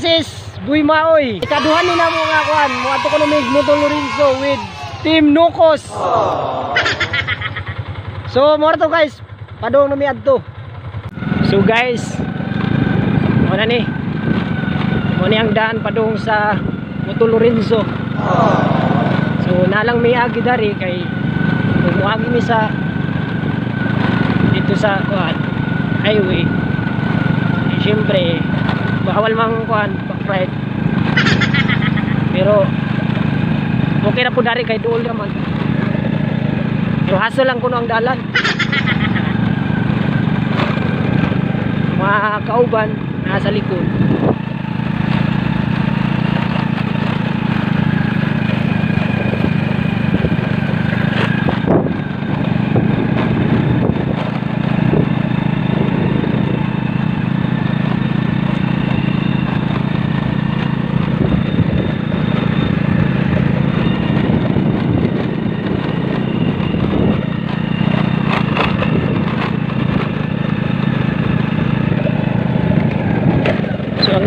Francis Buymaoy. Ikaduhan ni na mo nga kuan, mo ato ko na may Moto Lorenzo with Team Nukos. So, mo to guys, padong na mi adto. So guys, mo na ni. Mo ni ang daan padong sa Moto Lorenzo. So, nalang may agi dari kay Umuagi mi sa dito sa kuan highway. Siyempre, bawal mang kuan ride. Pero okay na po dari kay duol naman. Pero hassle lang kuno ang dalan. Mga kauban nasa likod.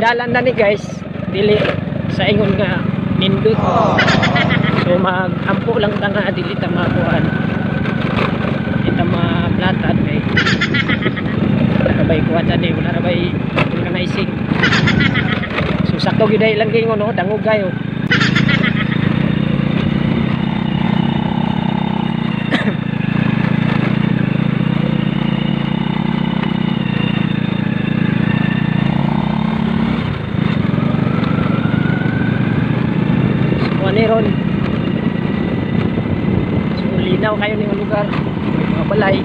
Dalan na ni guys, dili sa ingon nga nindot. So magampo lang ta nga dili ta makuan. Dili ta maplatan kay wala na bay kuan sa wala na bay organizing. So sakto gyud ay lang gingon no, dangog kayo. So ano ron? So linaw kayo ng lugar. May mga balay.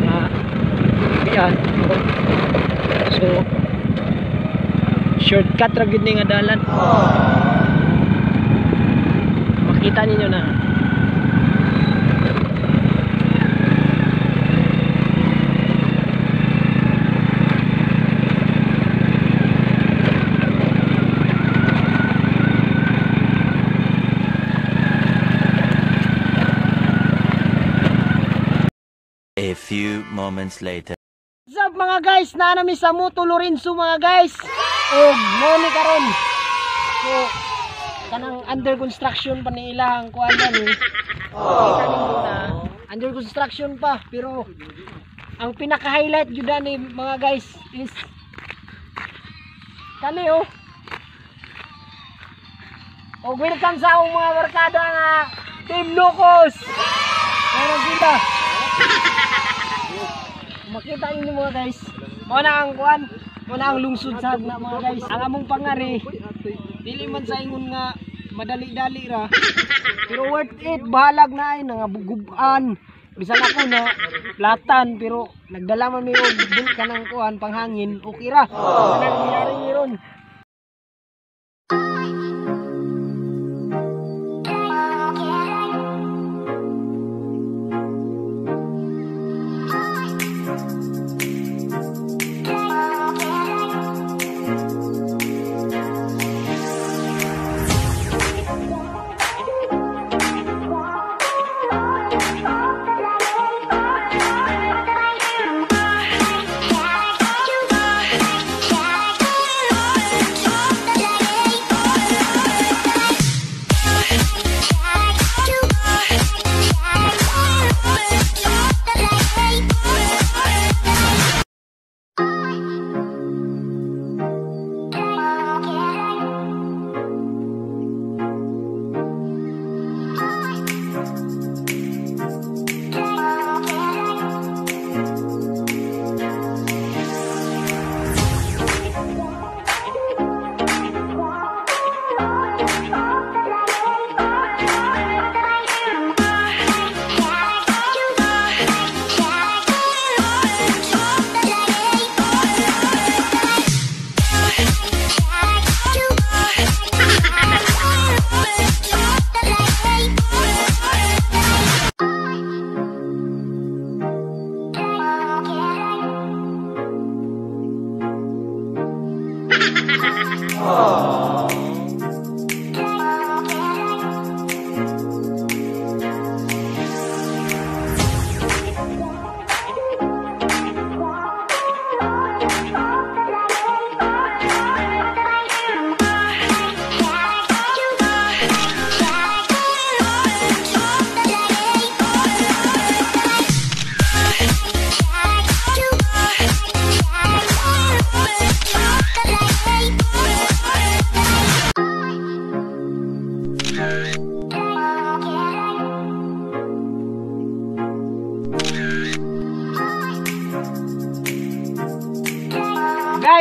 Mga yan. So shortcut ra gid ni nga dalan. Makita ninyo na A few moments later. What's up mga guys? Na nami sa Moto Lorenzo mga guys. O mo ni karon. So kanang under construction pa ni ilang kuan ninyo na under construction pa pero ang pinaka-highlight jud ni mga guys is kani oh. O welcome sa mga barkada nga Team Locos. Meron kita. Makita niyo mga guys. Mo na ang kuan, mo na ang lungsod sa na mga guys. Ang among pangari. Dili man sa ingon nga madali-dali ra. Pero worth it, bahalag na ay nangabuguban. Bisan ako na platan pero nagdala man mi og kanang kuan panghangin, okay ra. Kanang nangyari ron.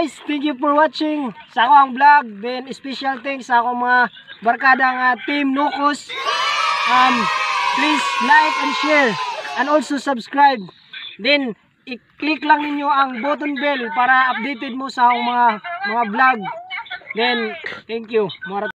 Guys, thank you for watching sa ako ang vlog. Then special thanks sa akong mga barkada nga team Nukos. Um, please like and share and also subscribe. Then i-click lang ninyo ang button bell para updated mo sa akong mga mga vlog. Then thank you. Mga